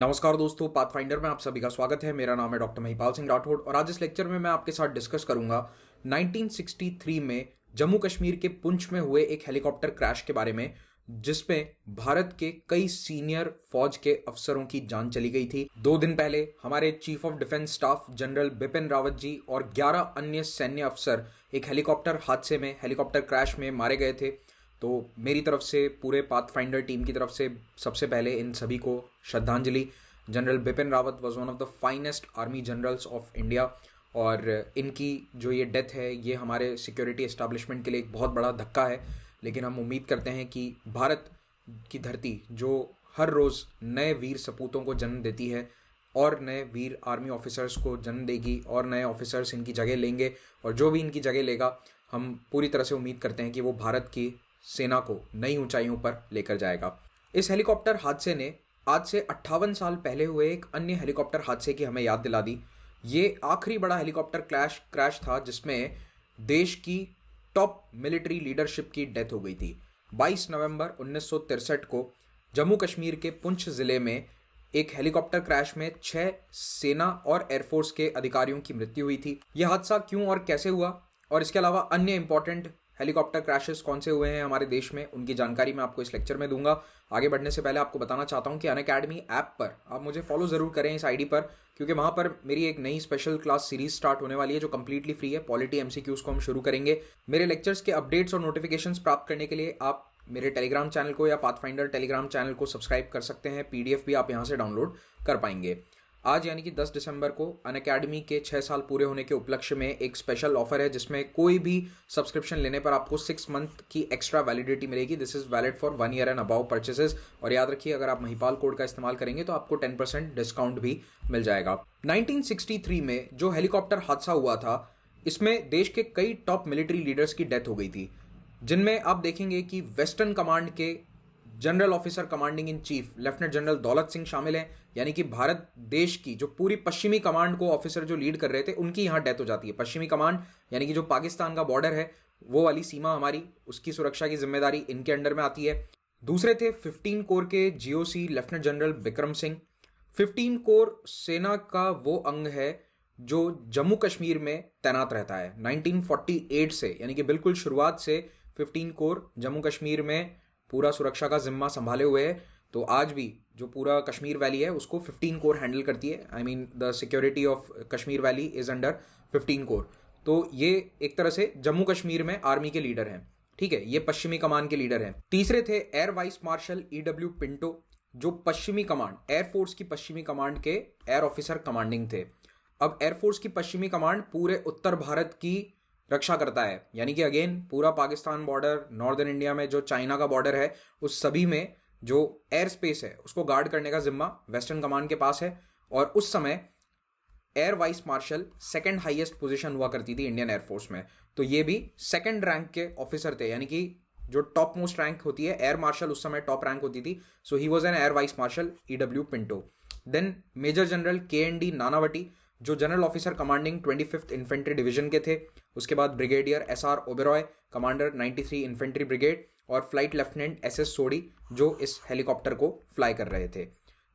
नमस्कार दोस्तों पाथफाइंडर में आप सभी का स्वागत है। मेरा नाम है डॉक्टर महिपाल सिंह राठौड़ और आज इस लेक्चर में मैं आपके साथ डिस्कस करूँगा 1963 में जम्मू कश्मीर के पुंछ में हुए एक हेलीकॉप्टर क्रैश के बारे में, जिसमें भारत के कई सीनियर फौज के अफसरों की जान चली गई थी। दो दिन पहले हमारे chief of defence staff general Bipin Rawat ji और 11 अन्य सैन्य अफसर एक हेलीकॉप्टर हादसे में, हेलीकॉप्टर क्रैश में मारे गए थे। तो मेरी तरफ़ से, पूरे पाथ फाइंडर टीम की तरफ़ से सबसे पहले इन सभी को श्रद्धांजलि। General Bipin Rawat was one of the finest army generals of India और इनकी जो ये डेथ है, ये हमारे सिक्योरिटी इस्टेब्लिशमेंट के लिए एक बहुत बड़ा धक्का है। लेकिन हम उम्मीद करते हैं कि भारत की धरती, जो हर रोज़ नए वीर सपूतों को जन्म देती है और नए वीर आर्मी ऑफिसर्स को जन्म देगी और नए ऑफिसर्स इनकी जगह लेंगे और जो भी इनकी जगह लेगा, हम पूरी तरह से उम्मीद करते हैं कि वो भारत की सेना को नई ऊंचाइयों पर लेकर जाएगा। इस हेलीकॉप्टर हादसे ने आज से अट्ठावन साल पहले हुए एक अन्य हेलीकॉप्टर हादसे की हमें याद दिला दी। ये आखिरी बड़ा हेलीकॉप्टर क्रैश क्रैश था, जिसमें देश की टॉप मिलिट्री लीडरशिप की डेथ हो गई थी। 22 नवंबर उन्नीस को जम्मू कश्मीर के पुंछ ज़िले में एक हेलीकॉप्टर क्रैश में छह सेना और एयरफोर्स के अधिकारियों की मृत्यु हुई थी। यह हादसा क्यों और कैसे हुआ? और इसके अलावा अन्य इंपॉर्टेंट हेलीकॉप्टर क्रैशेस कौन से हुए हैं हमारे देश में, उनकी जानकारी मैं आपको इस लेक्चर में दूँगा। आगे बढ़ने से पहले आपको बताना चाहता हूँ कि अन अकेडमी ऐप पर आप मुझे फॉलो ज़रूर करें इस आईडी पर, क्योंकि वहाँ पर मेरी एक नई स्पेशल क्लास सीरीज़ स्टार्ट होने वाली है, जो कंप्लीटली फ्री है। पॉलिटी एमसीक्यूज को हम शुरू करेंगे। मेरे लेक्चर्स के अपडेट्स और नोटिफिकेशन प्राप्त करने के लिए आप मेरे टेलीग्राम चैनल को या पाथफाइंडर टेलीग्राम चैनल को सब्सक्राइब कर सकते हैं। पीडीएफ भी आप यहाँ से डाउनलोड कर पाएँगे। आज यानी कि 10 दिसंबर को अन अकेडमी के छः साल पूरे होने के उपलक्ष्य में एक स्पेशल ऑफ़र है, जिसमें कोई भी सब्सक्रिप्शन लेने पर आपको सिक्स मंथ की एक्स्ट्रा वैलिडिटी मिलेगी। This is valid for one year and above purchases और याद रखिए, अगर आप महिपाल कोड का इस्तेमाल करेंगे तो आपको टेन परसेंट डिस्काउंट भी मिल जाएगा। 1963 में जो हेलीकॉप्टर हादसा हुआ था, इसमें देश के कई टॉप मिलिट्री लीडर्स की डेथ हो गई थी, जिनमें आप देखेंगे कि वेस्टर्न कमांड के general officer commanding in chief lieutenant general Daulat Singh शामिल हैं। यानी कि भारत देश की जो पूरी पश्चिमी कमांड को ऑफिसर जो लीड कर रहे थे, उनकी यहाँ डेथ हो जाती है। पश्चिमी कमांड यानी कि जो पाकिस्तान का बॉर्डर है, वो वाली सीमा हमारी, उसकी सुरक्षा की ज़िम्मेदारी इनके अंडर में आती है। दूसरे थे 15 कोर के GOC lieutenant general Vikram Singh 15 corps सेना का वो अंग है, जो जम्मू कश्मीर में तैनात रहता है 1948 से। यानी कि बिल्कुल शुरुआत से 15 कोर जम्मू कश्मीर में पूरा सुरक्षा का जिम्मा संभाले हुए है। तो आज भी जो पूरा कश्मीर वैली है, उसको 15 कोर हैंडल करती है। I mean the security of Kashmir valley is under 15 corps तो ये एक तरह से जम्मू कश्मीर में आर्मी के लीडर हैं। ठीक है, ये पश्चिमी कमान के लीडर हैं। तीसरे थे air vice marshal E W Pinto जो पश्चिमी कमांड एयरफोर्स की पश्चिमी कमांड के एयर ऑफिसर कमांडिंग थे। अब एयरफोर्स की पश्चिमी कमांड पूरे उत्तर भारत की रक्षा करता है। यानी कि अगेन पूरा पाकिस्तान बॉर्डर नॉर्दर्न इंडिया में जो चाइना का बॉर्डर है, उस सभी में जो एयर स्पेस है, उसको गार्ड करने का जिम्मा वेस्टर्न कमांड के पास है और उस समय air vice marshal second highest position हुआ करती थी इंडियन एयरफोर्स में। तो ये भी सेकंड रैंक के ऑफिसर थे, यानी कि जो टॉप मोस्ट रैंक होती है एयर मार्शल उस समय टॉप रैंक होती थी। So he was an air vice marshal E W Pinto then major general K N D Nanavati जो general officer commanding twenty fifth infantry division के थे। उसके बाद brigadier S R Oberoi commander 93 infantry brigade और flight lieutenant S S Sodhi जो इस helicopter को fly कर रहे थे।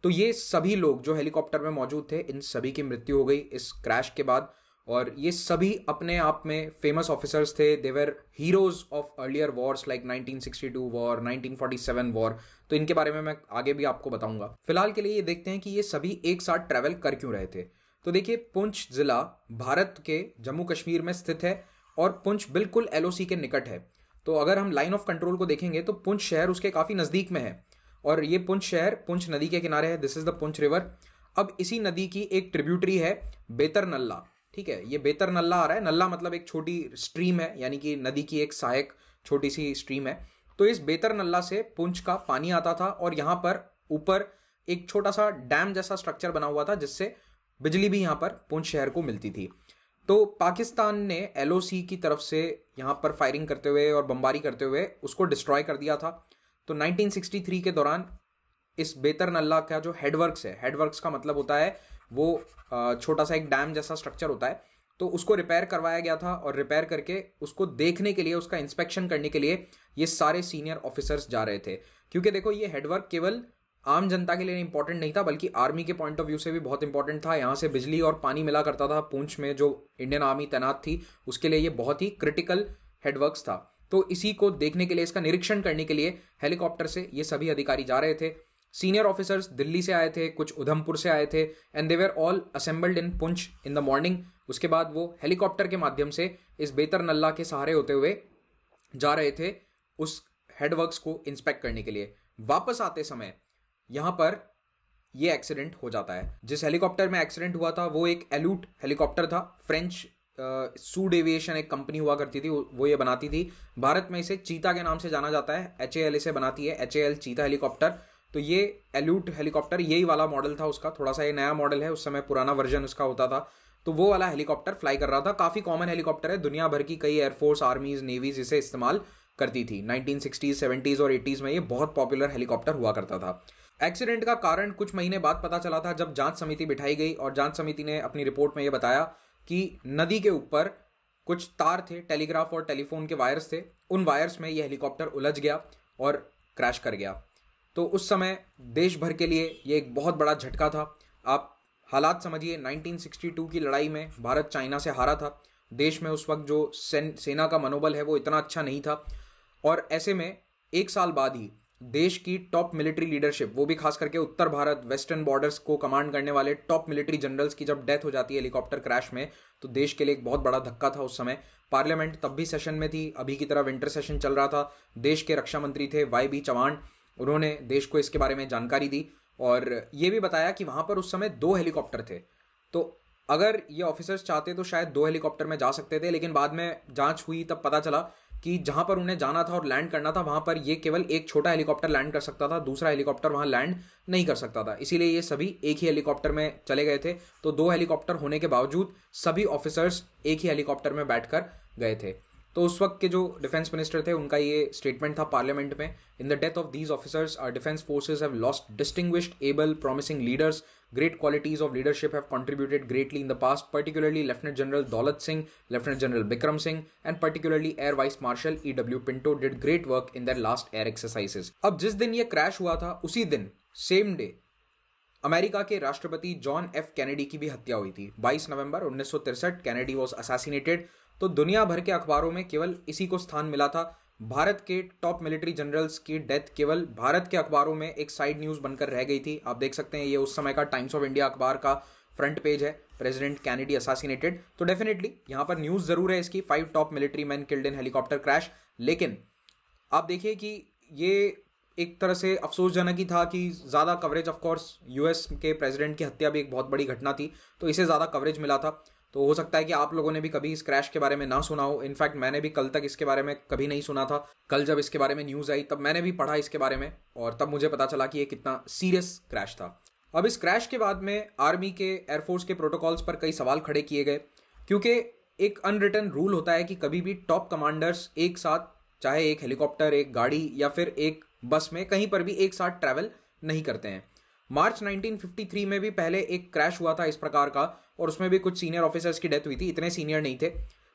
तो ये सभी लोग जो हेलीकॉप्टर में मौजूद थे, इन सभी की मृत्यु हो गई इस क्रैश के बाद। और ये सभी अपने आप में फ़ेमस ऑफिसर्स थे। They were heroes of earlier wars like 1962 war 1947 war तो इनके बारे में मैं आगे भी आपको बताऊँगा। फ़िलहाल के लिए ये देखते हैं कि ये सभी एक साथ ट्रेवल कर क्यों रहे थे। तो देखिए, पुंछ जिला भारत के जम्मू कश्मीर में स्थित है और पुंछ बिल्कुल एलओसी के निकट है। तो अगर हम लाइन ऑफ़ कंट्रोल को देखेंगे तो पुंछ शहर उसके काफ़ी नज़दीक में है। और ये पुंछ शहर पुंछ नदी के किनारे है। This is the Poonch river अब इसी नदी की एक ट्रिब्यूटरी है बेतर नल्ला। ठीक है, ये बेतर नल्ला आ रहा है। नल्ला मतलब एक छोटी स्ट्रीम है, यानी कि नदी की एक सहायक छोटी सी स्ट्रीम है। तो इस बेतर नल्ला से पुंछ का पानी आता था और यहाँ पर ऊपर एक छोटा सा डैम जैसा स्ट्रक्चर बना हुआ था, जिससे बिजली भी यहाँ पर पुंछ शहर को मिलती थी। तो पाकिस्तान ने एलओसी की तरफ़ से यहाँ पर फायरिंग करते हुए और बमबारी करते हुए उसको डिस्ट्रॉय कर दिया था। तो 1963 के दौरान इस बेतर नल्ला का जो हेडवर्क्स है हेडवर्क्स का मतलब होता है वो छोटा सा एक डैम जैसा स्ट्रक्चर होता है। तो उसको रिपेयर करवाया गया था और रिपेयर करके उसको देखने के लिए, उसका इंस्पेक्शन करने के लिए ये सारे सीनियर ऑफिसर्स जा रहे थे। क्योंकि देखो ये हेडवर्क केवल आम जनता के लिए इंपॉर्टेंट नहीं था, बल्कि आर्मी के पॉइंट ऑफ़ व्यू से भी बहुत इंपॉर्टेंट था। यहाँ से बिजली और पानी मिला करता था पूंछ में, जो इंडियन आर्मी तैनात थी, उसके लिए ये बहुत ही क्रिटिकल हेडवर्क्स था। तो इसी को देखने के लिए, इसका निरीक्षण करने के लिए हेलीकॉप्टर से ये सभी अधिकारी जा रहे थे। सीनियर ऑफिसर्स दिल्ली से आए थे, कुछ उधमपुर से आए थे and they were all assembled in Poonch in the morning उसके बाद वो हेलीकॉप्टर के माध्यम से इस बेतर नल्ला के सहारे होते हुए जा रहे थे उस हेडवर्क्स को इंस्पेक्ट करने के लिए। वापस आते समय यहाँ पर ये एक्सीडेंट हो जाता है। जिस हेलीकॉप्टर में एक्सीडेंट हुआ था, वो एक एलूट हेलीकॉप्टर था। फ्रेंच सूड एविएशन एक कंपनी हुआ करती थी, वो ये बनाती थी। भारत में इसे चीता के नाम से जाना जाता है। एच एल इसे बनाती है एच एल चीता हेलीकॉप्टर तो ये एल्यूट हेलीकॉप्टर यही वाला मॉडल था उसका। थोड़ा सा ये नया मॉडल है, उस समय पुराना वर्जन उसका होता था। तो वो वाला हेलीकॉप्टर फ्लाई कर रहा था। काफ़ी कॉमन हेलीकॉप्टर है। दुनिया भर की कई एयरफोर्स आर्मीज नेवीज इसे इस्तेमाल करती थी। 1960s 70s और 80s में ये बहुत पॉपुलर हेलीकॉप्टर हुआ करता था। एक्सीडेंट का कारण कुछ महीने बाद पता चला था जब जाँच समिति बिठाई गई और जाँच समिति ने अपनी रिपोर्ट में ये बताया कि नदी के ऊपर कुछ तार थे टेलीग्राफ और टेलीफोन के वायर्स थे। उन वायर्स में यह हेलीकॉप्टर उलझ गया और क्रैश कर गया। तो उस समय देश भर के लिए ये एक बहुत बड़ा झटका था। आप हालात समझिए 1962 की लड़ाई में भारत चाइना से हारा था। देश में उस वक्त जो सेन, सेना का मनोबल है वो इतना अच्छा नहीं था। और ऐसे में एक साल बाद ही देश की टॉप मिलिट्री लीडरशिप वो भी खास करके उत्तर भारत वेस्टर्न बॉर्डर्स को कमांड करने वाले टॉप मिलिट्री जनरल्स की जब डेथ हो जाती है हेलीकॉप्टर क्रैश में तो देश के लिए एक बहुत बड़ा धक्का था उस समय। पार्लियामेंट तब भी सेशन में थी, अभी की तरह विंटर सेशन चल रहा था। देश के रक्षा मंत्री थे वाई बी चौहान उन्होंने देश को इसके बारे में जानकारी दी और ये भी बताया कि वहाँ पर उस समय दो हेलीकॉप्टर थे। तो अगर ये ऑफिसर्स चाहते तो शायद दो हेलीकॉप्टर में जा सकते थे, लेकिन बाद में जाँच हुई तब पता चला कि जहाँ पर उन्हें जाना था और लैंड करना था, वहाँ पर ये केवल एक छोटा हेलीकॉप्टर लैंड कर सकता था, दूसरा हेलीकॉप्टर वहाँ लैंड नहीं कर सकता था। इसीलिए ये सभी एक ही हेलीकॉप्टर में चले गए थे। तो दो हेलीकॉप्टर होने के बावजूद सभी ऑफिसर्स एक ही हेलीकॉप्टर में बैठकर गए थे। तो उस वक्त के जो डिफेंस मिनिस्टर थे, उनका ये स्टेटमेंट था पार्लियामेंट में in the death of these officers our defence forces have lost distinguished able promising leaders great qualities of leadership have contributed greatly in the past particularly lieutenant general Daulat Singh lieutenant general Bikram Singh and particularly air vice marshal E W Pinto did great work in the last air exercises अब जिस दिन ये crash हुआ था, उसी दिन same day America के राष्ट्रपति जॉन एफ़ कैनेडी की भी हत्या हुई थी। 22 नवंबर 1963 कैनेडी वॉज़ असासीनेटेड तो दुनिया भर के अखबारों में केवल इसी को स्थान मिला था। भारत के टॉप मिलिट्री जनरल्स की डेथ केवल भारत के अखबारों में एक साइड न्यूज़ बनकर रह गई थी। आप देख सकते हैं, ये उस समय का टाइम्स ऑफ़ इंडिया अखबार का फ्रंट पेज है प्रेसिडेंट कैनेडी असासिनेटेड तो डेफिनेटली यहाँ पर न्यूज़ ज़रूर है इसकी। Five top military man killed in helicopter crash लेकिन आप देखिए कि ये एक तरह से अफसोसजनक ही था कि ज़्यादा कवरेज ऑफ़ कोर्स यूएस के प्रेसिडेंट की हत्या भी एक बहुत बड़ी घटना थी तो इसे ज़्यादा कवरेज मिला था। तो हो सकता है कि आप लोगों ने भी कभी इस क्रैश के बारे में ना सुना हो। इनफैक्ट मैंने भी कल तक इसके बारे में कभी नहीं सुना था। कल जब इसके बारे में न्यूज़ आई, तब मैंने भी पढ़ा इसके बारे में और तब मुझे पता चला कि ये कितना सीरियस क्रैश था। अब इस क्रैश के बाद में आर्मी के एयरफोर्स के प्रोटोकॉल्स पर कई सवाल खड़े किए गए। क्योंकि एक अनरिटन रूल होता है कि कभी भी टॉप कमांडर्स एक साथ, चाहे एक हेलीकॉप्टर एक गाड़ी या फिर एक बस में कहीं पर भी एक साथ ट्रैवल नहीं करते हैं। मार्च 1953 में भी पहले एक क्रैश हुआ था इस प्रकार का। और उसमें भी कुछ सीनियर ऑफिसर्स की डेथ हुई थी, इतने सीनियर नहीं थे।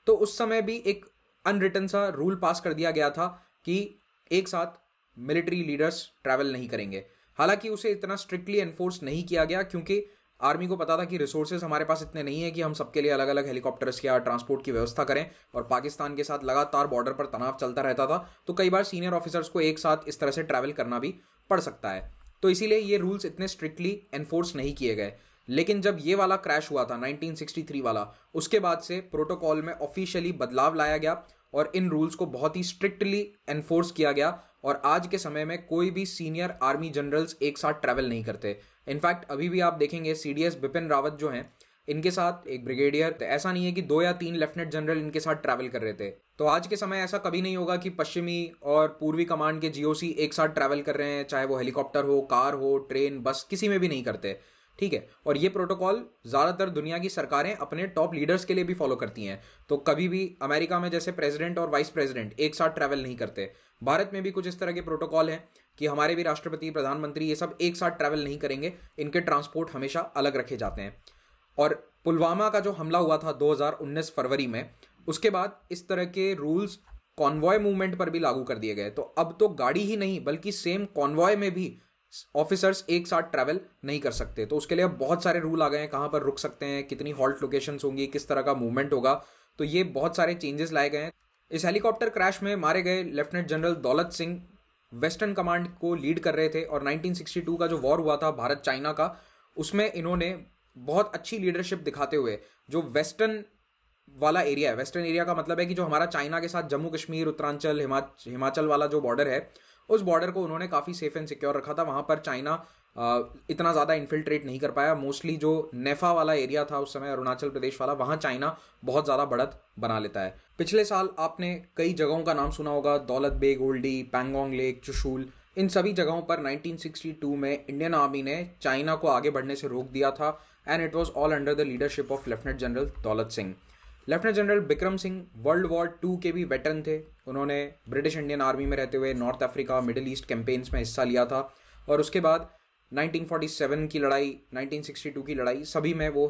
तो उस समय भी एक अनरिटन सा रूल पास कर दिया गया था कि एक साथ मिलिट्री लीडर्स ट्रैवल नहीं करेंगे। हालाँकि उसे इतना स्ट्रिक्टली एनफोर्स नहीं किया गया क्योंकि आर्मी को पता था कि रिसोर्सेज हमारे पास इतने नहीं है कि हम सबके लिए अलग अलग हेलीकॉप्टर्स या ट्रांसपोर्ट की व्यवस्था करें और पाकिस्तान के साथ लगातार बॉर्डर पर तनाव चलता रहता था तो कई बार सीनियर ऑफिसर्स को एक साथ इस तरह से ट्रैवल करना भी पड़ सकता है। तो इसीलिए ये रूल्स इतने स्ट्रिक्टली एनफोर्स नहीं किए गए। लेकिन जब ये वाला क्रैश हुआ था 1963 वाला, उसके बाद से प्रोटोकॉल में ऑफिशियली बदलाव लाया गया और इन रूल्स को बहुत ही स्ट्रिक्टली एनफोर्स किया गया और आज के समय में कोई भी सीनियर आर्मी जनरल्स एक साथ ट्रैवल नहीं करते। इनफैक्ट अभी भी आप देखेंगे C D S Bipin Rawat जो हैं, इनके साथ एक ब्रिगेडियर तो ऐसा नहीं है कि दो या तीन लेफ्टिनेंट जनरल इनके साथ ट्रैवल कर रहे थे। तो आज के समय ऐसा कभी नहीं होगा कि पश्चिमी और पूर्वी कमांड के जीओसी एक साथ ट्रैवल कर रहे हैं, चाहे वो हेलीकॉप्टर हो कार हो ट्रेन बस किसी में भी नहीं करते। ठीक है? और ये प्रोटोकॉल ज़्यादातर दुनिया की सरकारें अपने टॉप लीडर्स के लिए भी फॉलो करती हैं। तो कभी भी अमेरिका में जैसे प्रेसिडेंट और वाइस प्रेसिडेंट एक साथ ट्रैवल नहीं करते। भारत में भी कुछ इस तरह के प्रोटोकॉल हैं कि हमारे भी राष्ट्रपति, प्रधानमंत्री ये सब एक साथ ट्रैवल नहीं करेंगे। इनके ट्रांसपोर्ट हमेशा अलग रखे जाते हैं। और पुलवामा का जो हमला हुआ था 2019 फरवरी में, उसके बाद इस तरह के रूल्स कॉन्वॉय मूवमेंट पर भी लागू कर दिए गए। तो अब तो गाड़ी ही नहीं, बल्कि सेम कॉन्वॉय में भी ऑफिसर्स एक साथ ट्रैवल नहीं कर सकते। तो उसके लिए अब बहुत सारे रूल आ गए हैं, कहाँ पर रुक सकते हैं, कितनी हॉल्ट लोकेशंस होंगी, किस तरह का मूवमेंट होगा। तो ये बहुत सारे चेंजेस लाए गए हैं। इस हेलीकॉप्टर क्रैश में मारे गए lieutenant general Daulat Singh western command को लीड कर रहे थे और 1962 का जो वॉर हुआ था भारत चाइना का, उसमें इन्होंने बहुत अच्छी लीडरशिप दिखाते हुए, जो वेस्टर्न वाला एरिया है वेस्टर्न एरिया का मतलब है कि जो हमारा चाइना के साथ जम्मू कश्मीर उत्तरांचल हिमाचल वाला जो बॉर्डर है उस बॉर्डर को उन्होंने काफ़ी सेफ़ एंड सिक्योर रखा था। वहाँ पर चाइना इतना ज़्यादा इन्फिल्ट्रेट नहीं कर पाया। मोस्टली जो नेफा वाला एरिया था उस समय, अरुणाचल प्रदेश वाला, वहाँ चाइना बहुत ज़्यादा बढ़त बना लेता है। पिछले साल आपने कई जगहों का नाम सुना होगा, दौलत बेग ओल्डी पैंगोंग लेक चुशूल इन सभी जगहों पर 1962 में इंडियन आर्मी ने चाइना को आगे बढ़ने से रोक दिया था। And it was all under the leadership of lieutenant general Daulat Singh. Lieutenant general Bikram Singh world war two के भी वेटरन थे। उन्होंने ब्रिटिश इंडियन आर्मी में रहते हुए North Africa, Middle East campaigns में हिस्सा लिया था। और उसके बाद 1947 की लड़ाई 1962 की लड़ाई, सभी में वो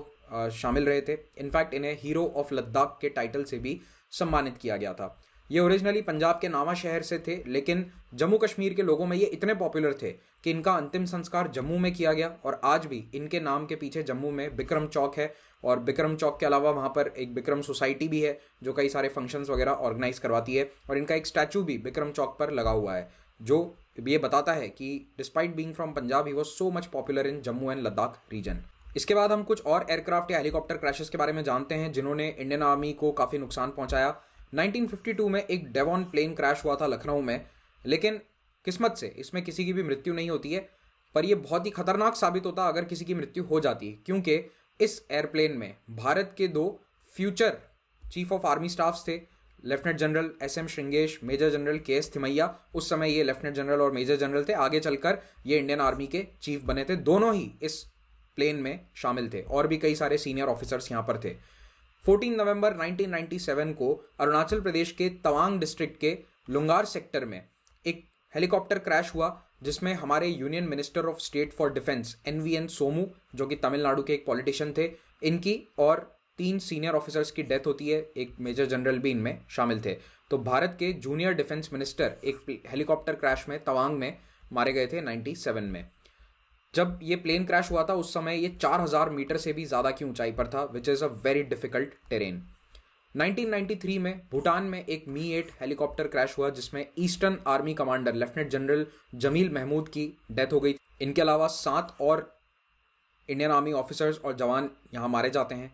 शामिल रहे थे। इनफैक्ट इन्हें हीरो ऑफ़ लद्दाख के टाइटल से भी सम्मानित किया गया था। ये ओरिजिनली पंजाब के नावा शहर से थे, लेकिन जम्मू कश्मीर के लोगों में ये इतने पॉपुलर थे कि इनका अंतिम संस्कार जम्मू में किया गया। और आज भी इनके नाम के पीछे जम्मू में बिक्रम चौक है। और बिक्रम चौक के अलावा वहाँ पर एक बिक्रम सोसाइटी भी है, जो कई सारे फ़ंक्शंस वगैरह ऑर्गेनाइज करवाती है, और इनका एक स्टैचू भी बिक्रम चौक पर लगा हुआ है, जो ये बताता है कि despite being from Punjab he was so much popular in Jammu and Ladakh region इसके बाद हम कुछ और एयरक्राफ्ट या हेलीकॉप्टर क्रैशेस के बारे में जानते हैं, जिन्होंने इंडियन आर्मी को काफ़ी नुकसान पहुँचाया। 1952 में एक डेवॉन प्लेन क्रैश हुआ था लखनऊ में, लेकिन किस्मत से इसमें किसी की भी मृत्यु नहीं होती है, पर यह बहुत ही खतरनाक साबित होता अगर किसी की मृत्यु हो जाती, क्योंकि इस एयरप्लेन में भारत के दो future chief of army staffs थे, lieutenant general S M Shrinagesh, major general K S Thimayya. उस समय ये लेफ्टिनेंट जनरल और मेजर जनरल थे। आगे चलकर ये इंडियन आर्मी के चीफ बने थे। दोनों ही इस प्लेन में शामिल थे। और भी कई सारे सीनियर ऑफिसर्स यहाँ पर थे। 14 नवंबर 1997 को अरुणाचल प्रदेश के तवांग डिस्ट्रिक्ट के लुंगार सेक्टर में एक हेलीकॉप्टर क्रैश हुआ। जिसमें हमारे union minister of state for defence, N V N Somu, जो कि तमिलनाडु के एक पॉलिटिशियन थे, इनकी और तीन सीनियर ऑफिसर्स की डेथ होती है, एक मेजर जनरल भी इनमें शामिल थे। तो भारत के जूनियर डिफेंस मिनिस्टर एक हेलीकॉप्टर क्रैश में, तवांग में मारे गए थे 97 में। जब ये प्लेन क्रैश हुआ था, उस समय ये 4000 मीटर से भी ज़्यादा की ऊंचाई पर था which is a very difficult terrain 1993 में भूटान में एक मी एट हेलीकॉप्टर क्रैश हुआ, जिसमें eastern army commander lieutenant general Jamil Mahmood की डेथ हो गई। इनके अलावा सात और इंडियन आर्मी ऑफिसर्स और जवान यहाँ मारे जाते हैं।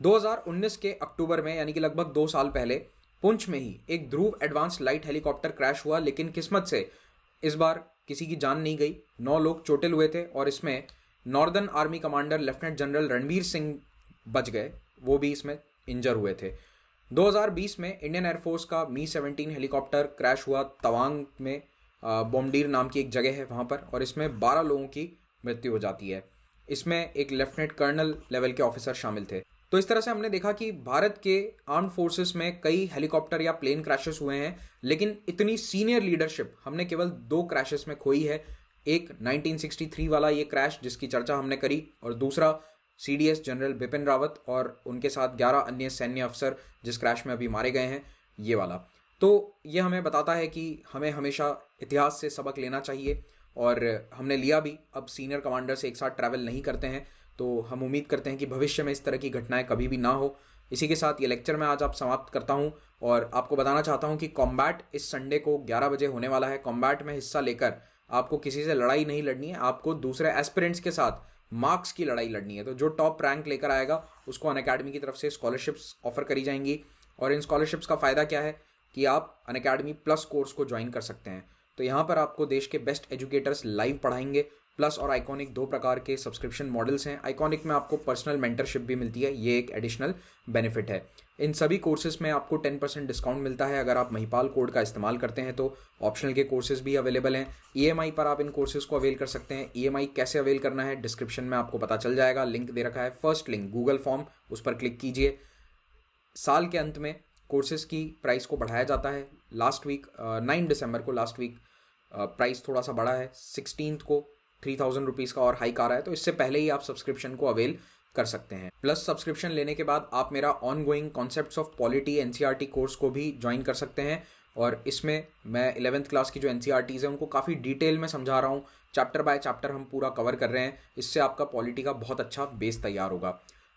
2019 के अक्टूबर में, यानी कि लगभग दो साल पहले, पुंछ में ही एक Dhruv advance light helicopter crash हुआ, लेकिन किस्मत से इस बार किसी की जान नहीं गई। नौ लोग चोटिल हुए थे और इसमें northern army commander lieutenant general Ranbir Singh बच गए, वो भी इसमें इंजर हुए थे। 2020 में इंडियन एयरफोर्स का मी 17 हेलीकॉप्टर क्रैश हुआ तवांग में बोमडीर नाम की एक जगह है वहाँ पर, और इसमें 12 लोगों की मृत्यु हो जाती है। इसमें एक लेफ्टिनेंट कर्नल लेवल के ऑफिसर शामिल थे। तो इस तरह से हमने देखा कि भारत के आर्म फोर्सेस में कई हेलीकॉप्टर या प्लेन क्रैशेस हुए हैं, लेकिन इतनी सीनियर लीडरशिप हमने केवल दो क्रैशेस में खोई है। एक 1963 वाला ये क्रैश जिसकी चर्चा हमने करी, और दूसरा सीडीएस जनरल बिपिन रावत और उनके साथ 11 अन्य सैन्य अफसर जिस क्रैश में अभी मारे गए हैं, ये वाला। तो ये हमें बताता है कि हमें हमेशा इतिहास से सबक लेना चाहिए और हमने लिया भी। अब सीनियर कमांडर से एक साथ ट्रैवल नहीं करते हैं तो हम उम्मीद करते हैं कि भविष्य में इस तरह की घटनाएँ कभी भी ना हो। इसी के साथ ये लेक्चर मैं आज आप समाप्त करता हूँ और आपको बताना चाहता हूँ कि कॉम्बैट इस संडे को 11 बजे होने वाला है। कॉम्बैट में हिस्सा लेकर आपको किसी से लड़ाई नहीं लड़नी है, आपको दूसरे एस्पिरेंट्स के साथ मार्क्स की लड़ाई लड़नी है। तो जो टॉप रैंक लेकर आएगा, उसको अन अकेडमी की तरफ़ से स्कॉलरशिप्स ऑफ़र करी जाएँगी। और इन स्कॉलरशिप्स का फ़ायदा क्या है कि आप अन अकेडमी प्लस कोर्स को ज्वाइन कर सकते हैं। तो यहाँ पर आपको देश के बेस्ट एजुकेटर्स लाइव पढ़ाएँगे प्लस और आइकॉनिक दो प्रकार के सब्सक्रिप्शन मॉडल्स हैं। आइकॉनिक में आपको पर्सनल मेंटरशिप भी मिलती है, ये एक एडिशनल बेनिफिट है। इन सभी कोर्सेज में आपको टेन परसेंट डिस्काउंट मिलता है। अगर आप महिपाल कोड का इस्तेमाल करते हैं तो ऑप्शनल के कोर्सेज भी अवेलेबल हैं। ईएमआई पर आप इन कोर्सेज को अवेल कर सकते हैं। ईएमआई कैसे अवेल करना है डिस्क्रिप्शन में आपको पता चल जाएगा। लिंक दे रखा है फ़र्स्ट लिंक गूगल फॉर्म उस पर क्लिक कीजिए। साल के अंत में कोर्सेज की प्राइस को बढ़ाया जाता है। लास्ट वीक नाइन दिसंबर को लास्ट वीक प्राइस थोड़ा सा बढ़ा है। सिक्सटीन को थ्री थाउज़ेंड रुपीज़ का और हाइक आ रहा है। तो इससे पहले ही आप सब्सक्रिप्शन को अवेल कर सकते हैं। प्लस सब्सक्रिप्शन लेने के बाद आप मेरा ongoing concept of polity NCERT course को भी ज्वाइन कर सकते हैं। और इसमें मैं इलेवेंथ क्लास की जो एन सी है, उनको काफ़ी डिटेल में समझा रहा हूँ। चैप्टर बाय चैप्टर हम पूरा कवर कर रहे हैं। इससे आपका पॉलिटी का बहुत अच्छा बेस तैयार होगा।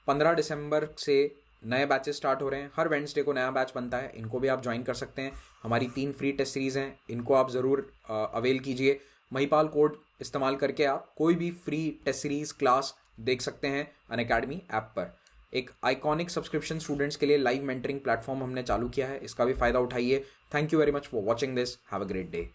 पंद्रह दिसंबर से नए बैचेस स्टार्ट हो रहे हैं। हर वेंसडे को नया बैच बनता है। इनको भी आप ज्वाइन कर सकते हैं। हमारी तीन फ्री टेस्ट सीरीज़ हैं। इनको आप ज़रूर अवेल कीजिए। महिपाल कोड इस्तेमाल करके आप कोई भी फ्री टेस्ट सीरीज़ क्लास देख सकते हैं अन अकेडमी ऐप पर। एक आइकॉनिक सब्सक्रिप्शन स्टूडेंट्स के लिए लाइव मेंटरिंग प्लेटफॉर्म हमने चालू किया है। इसका भी फ़ायदा उठाइए। Thank you very much for watching this have a great day